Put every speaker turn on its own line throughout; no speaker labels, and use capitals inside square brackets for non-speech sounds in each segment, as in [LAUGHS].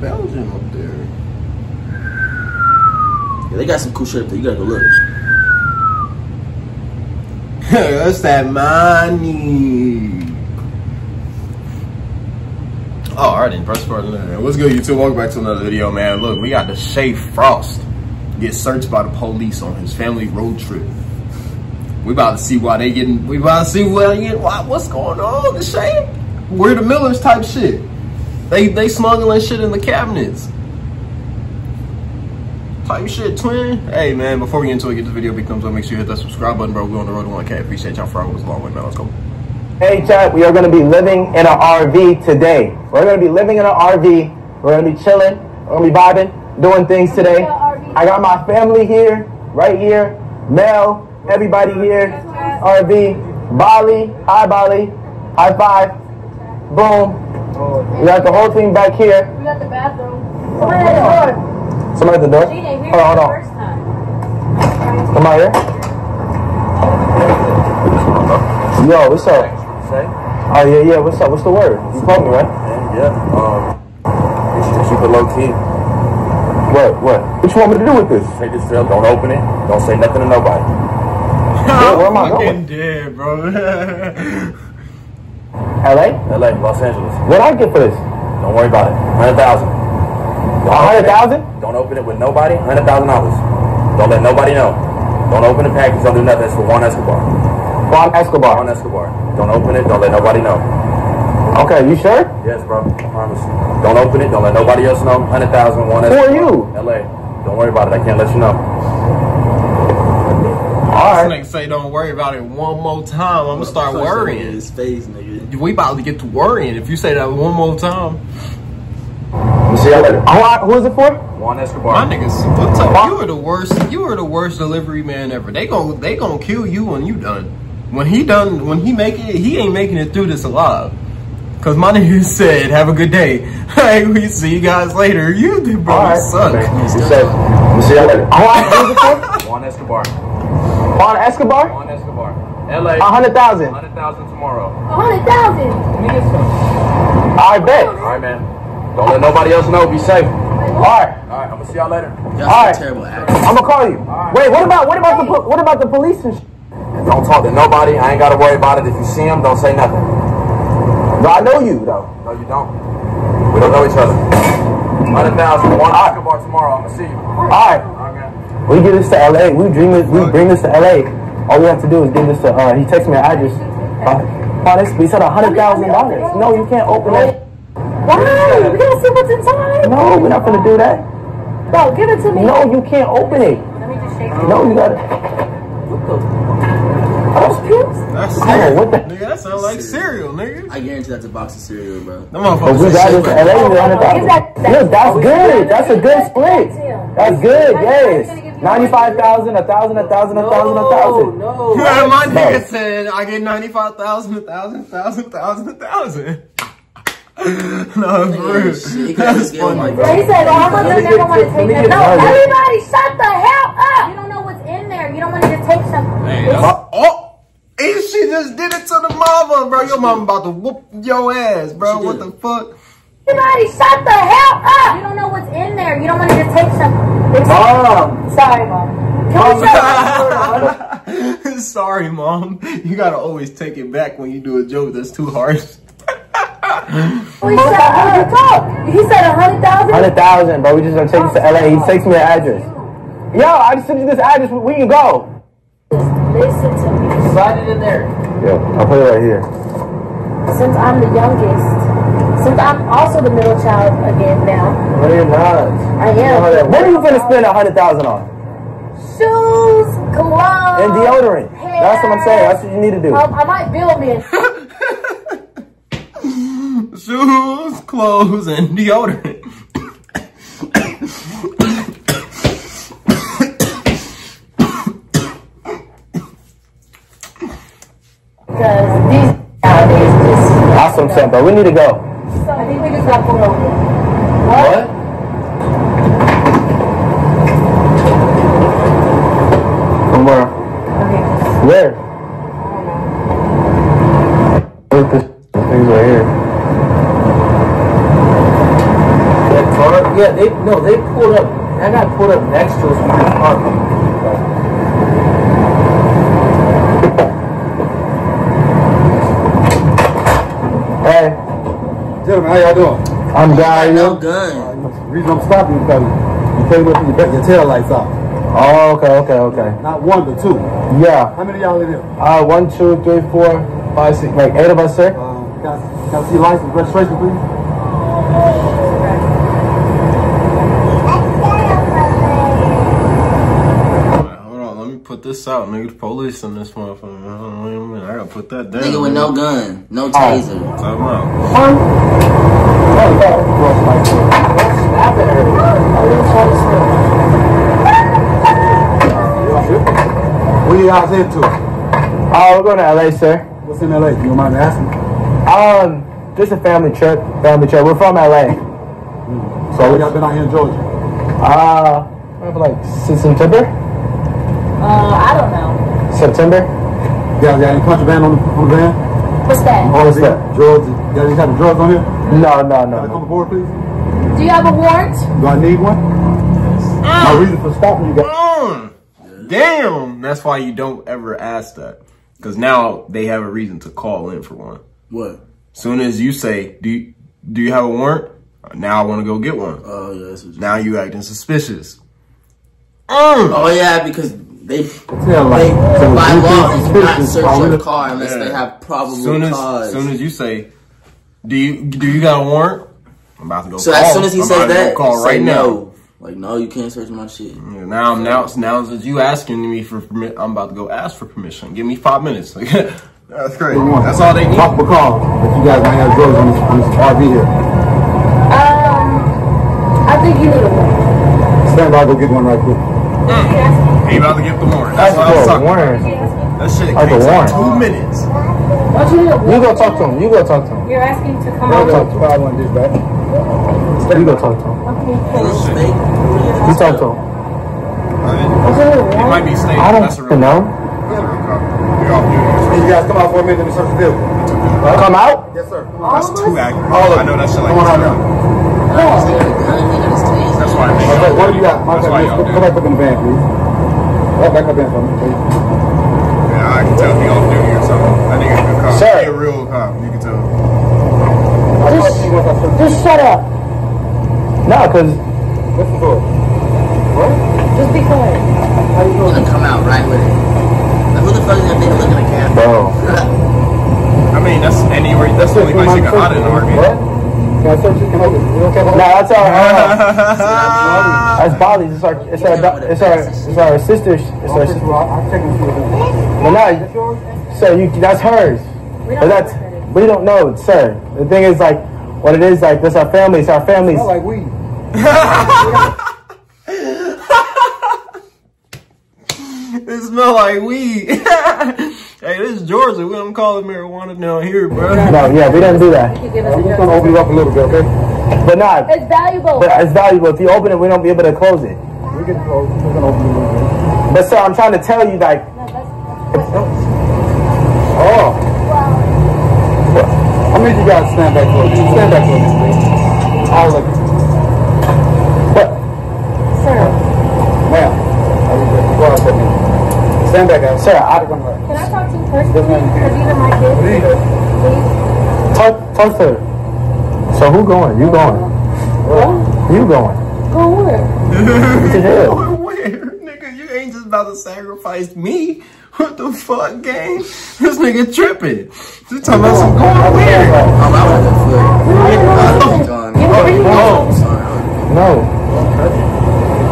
Belgium up there.
Yeah, they got some cool shit up there. You gotta go look. [LAUGHS]
That's that money. Oh, all right, then. Press button. there. What's good, YouTube? Welcome back to another video, man. Look, we got Deshae Frost get searched by the police on his family road trip. We about to see why they getting. We about to see why they getting. Why, what's going on? Deshae? We're the Millers type shit. They they smuggling shit in the cabinets. Type shit, twin. Hey man, before we get into it, get this video thumbs up. Make sure you hit that subscribe button, bro. We're on the road to 1K. Appreciate y'all for us long way, man. Let's go.
Hey chat, we are going to be living in an RV today. We're going to be living in an RV. We're to be chilling. We're to be vibing, doing things today. I got my family here, right here. Mel, everybody here. RV. Bali. Hi, Bali. High five. Boom. We got the whole team back here.
We got the bathroom. Somebody at the door.
Somebody at the door.
She didn't
Hold on, hold on. Come out here. Yo, what's up?
Say?
Oh, yeah, yeah. What's up? What's the word? You called me, right?
Yeah. Um, you should keep it low key.
What? What? What you want me to do with this?
Take this drill. Don't open it. Don't say nothing to nobody.
Yeah, where am I
fucking
going?
dead, bro. [LAUGHS]
LA?
LA, Los Angeles.
What I get for this?
Don't worry about it.
100000 100000
Don't open it with nobody. Hundred thousand dollars. Don't let nobody know. Don't open the package. Don't do nothing. It's for Juan Escobar.
Juan Escobar.
Juan Escobar. Don't open it. Don't let nobody know.
Okay, you sure?
Yes, bro. I promise. Don't open it. Don't let nobody else know. Hundred thousand. Juan
Who are you?
LA. Don't worry about it. I can't let you know.
All
This
right.
nigga say don't worry about it one more time. I'm gonna start
Punch that in
worrying.
his face, nigga.
We about to get to worrying if you say that one more time.
See y'all later. Who, I- who is it for?
Juan Escobar.
My niggas, what's up? You are the worst. You are the worst delivery man ever. They gon' they gonna kill you when you done. When he done, when he make it, he ain't making it through this alive. Cause my [LAUGHS] nigga said, "Have a good day." [LAUGHS] Hey, we see you guys later. You, bro,
All
you
right.
suck.
He said, we'll see y'all later. Who, I- who is it for? [LAUGHS]
Juan Escobar.
Juan Escobar?
Juan Escobar. LA.
A hundred thousand.
Hundred thousand tomorrow.
A hundred thousand.
I bet.
All right, man. Don't let nobody else know. Be safe.
All right.
All right, I'm gonna see y'all later.
Y'all
All right.
terrible actors.
I'm gonna call you. Wait, what about what about the what about the police and sh-
Don't talk to nobody. I ain't gotta worry about it. If you see him, don't say nothing.
Bro, I know you though.
No, you don't. We don't know each other. Hundred thousand. Juan Escobar tomorrow. I'm gonna see you.
All right.
Okay.
We get this to LA. We dream this. We bring this to LA. All we have to do is give this to. Uh, he texts me an address. Uh, oh, this, we said a hundred thousand dollars. No, you can't open it.
Why? We gotta see what's inside.
No, we're not gonna do that.
Bro, give it to me.
No, you can't open it.
Let me just shake it.
No, you gotta.
Those pubes?
That's
Come on,
cereal.
what the?
Nigga, that sound like cereal, nigga.
I guarantee that's a box of cereal, bro.
Them
But
motherfuckers
we got this LA with a hundred thousand.
Give that- that-
Look, that's good. That's a good split. That's good. Yes. Ninety-five thousand, a thousand, a thousand, a thousand, a thousand.
no.
Man, my
No.
nigga said I get ninety-five thousand, a thousand, thousand, thousand, a thousand. no, [LAUGHS] for real.
Shit,
That's
yeah,
funny.
Bro, he said, oh, I'm gonna never want to take
me
that. No, everybody shut the hell up. You don't know what's in there. You don't want to just take something.
Hey, oh, and she just did it to the mama, bro. Your mama about to whoop your ass, bro. What the fuck?
Everybody shut the hell up. You don't know what's in there. You don't want to just take some. It's-
Mom.
Sorry, mom. Can we shut up? [LAUGHS]
Sorry, mom. You gotta always take it back when you do a joke that's too harsh. [LAUGHS]
We shut up. Talk. He said a hundred thousand.
Hundred thousand, bro. We just gonna take oh, this to LA. He oh. texts me an address. Yo, I just sent you this address. We can go.
Listen to me.
Slide it in there.
Yo, I'll put it right here.
Since I'm the youngest, since I'm also the middle child again now,
No, you're not.
I am.
What are you gonna spend a hundred thousand on?
Shoes, clothes,
And deodorant. That's what I'm saying. That's what you need to do.
Um, I might bill me. [LAUGHS]
Shoes, clothes, and deodorant. [COUGHS]
Because these nowadays just.
That's what I'm saying, bro. We need to go.
I think we just got pulled over.
What? Come on.
Okay.
Where? Where's this? Things right here.
That car
Yeah, they no, they pulled up. That guy pulled up next to us when we were parking.
Hey,
Gentlemen, how y'all doing?
I'm dying.
No
dying.
gun.
The reason I'm stopping you is because you came up and you got your tail lights off.
Oh, okay, okay, okay.
Not one, but two.
Yeah.
How many of y'all in here?
Uh, one, two, three, four, five, six, like eight of us, sir.
Uh, can I, can I see your license registration, please?
Hold on, let me put this out. Nigga, the police in this motherfucker. Hold on, wait a minute. I gotta put that down.
Nigga with no gun, no taser.
Time out.
Where you guys headed to?
Oh, we're going to LA, sir.
What's in LA? You don't mind me asking?
Um, just a family trip. Family trip. We're from LA.
So y'all been out here in Georgia?
Uh, maybe like since September.
Uh, I don't know.
September.
You guys got any contraband on the, on the van?
What's that?
What's that?
Drugs? You got any type of drugs on here?
No, no,
Can I come
no.
please?
Do you have a warrant?
Do I need one? My reason for stopping you guys.
Mm. Damn. That's why you don't ever ask that. Because now they have a reason to call in for one.
What?
Soon as you say, do you, do you have a warrant? Now I want to go get one.
Oh yeah, that's what you
Now you acting suspicious. Mm.
Oh yeah, because they
Tail
they
lights. So
by
you
law
think
they do not
suspicious
search
while we
your car unless
Yeah.
they have probable
Soon as
cause.
soon as you say, do you do you got a warrant? I'm about to go.
so
call.
as soon as he
I'm
says
about to go
that,
call
say
right now.
no. Like no, you can't search my shit.
Yeah, Now I'm now now that you asking me for permit, I'm about to go ask for permission. Give me five minutes. [LAUGHS] That's great. That's all they need.
Possible cause that you guys might have drugs on this, on this RV here.
Um, I think you need a warrant.
Stand by, go get one right quick.
He about to get the warrant. That's what I was
Cool,
talking about.
warrant.
That shit
Like a
takes like
warrant.
two minutes.
Don't you need
You go talk to him. You go talk to him.
You're asking to come out.
talk to him.
I want this back.
You go talk to him.
Okay.
You talk to him.
Don't you need a
It might be state.
I don't know.
That's a real cop. We all do
Can you guys come out for a minute and search the vehicle?
Come out.
Yes, sir. Come
That's too accurate.
All of
I know that shit like
Come on out now.
That's why I think.
Okay, what do you got? My
That's why y'all
Go back up in the van, please. Go back up in for me, please.
Yeah, I can tell he off duty or something. I think he's a good cop.
Sir.
He a real cop. You can tell.
I'll talk to you once I search.
Just shut up.
No, cause
What's the door? What?
Just be quiet.
How you doing?
Gonna come out right with it. Like, who the fuck is that nigga looking at the camera?
bro. [LAUGHS]
I mean, that's anywhere. That's the only place you can hide in an RV.
What? Can I search it? Can I open it? You okay?
No, that's our. Uh, [LAUGHS] that's Bali's. It's our. It's our. It's our. It's our sister's. It's our. sister.
I'll check and see what it is.
But no, sir, you. That's hers.
We
But
don't
that's.
that is.
We don't know, sir. The thing is, like, what it is, like, that's our family. It's our families.
Smell like weed. [LAUGHS]
It smell like weed. [LAUGHS] hey, this is Georgia. We don't call it marijuana down here, bro.
No, yeah, we don't do that.
You can
I'm just gonna open it up a little bit, okay?
But not.
It's valuable.
But it's valuable. If you open it, we don't be able to close it.
We can close. We're gonna open it a little bit.
But sir, I'm trying to tell you, like,
No, that's-
Oh. How many of you guys stand back for me? Stand back for me, please. All of you.
what?
Sir,
Ma'am. Go out for me. Stand back, guys.
Sir, I
can I talk to you personally?
Yes, ma'am, you can.
Because these are my kids.
Please.
Please.
talk, talk to her. So who going? You going? You going?
Go where? [LAUGHS]
To jail. [LAUGHS]
Where, nigga? You ain't just about to sacrifice me. What the fuck, gang? This nigga tripping. You talking about some going where?
I'm out with the foot.
You
Gone.
bring me
Oh,
No.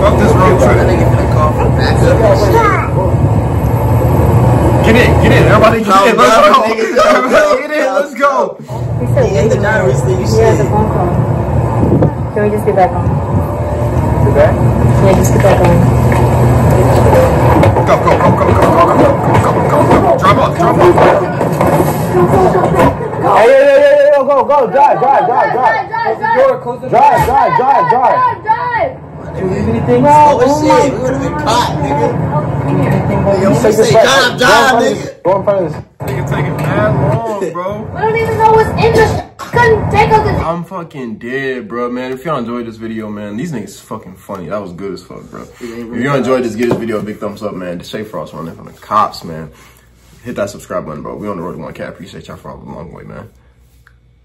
fuck this road
That
trip.
nigga finna call for backup.
Get in, get in. Everybody get in. Let's go. Everybody get in. Let's go.
He said
He in the driver's seat,
He has a phone call. Can we just get back on?
Sit back.
Yeah, just get back on.
Go, go, drive, drive,
drive, drive. Drive, drive, drive, drive. drive.
Oh,
oh shit, we would've been caught, nigga. Nigga, when we
Take this
say
back.
drive,
Go in
drive,
front of
nigga.
this- Go in front of this.
Nigga taking mad long, bro.
We don't even know what's in the couldn't take us to
I'm fucking dead, bro, man. If y'all enjoyed this video, man, these niggas is fucking funny. That was good as fuck, bro. If you enjoyed this, give this video a big thumbs up, man. Deshae Frost running from the cops, man. Hit that subscribe button, bro. We on the road to 1K. I appreciate y'all for all the long way, man.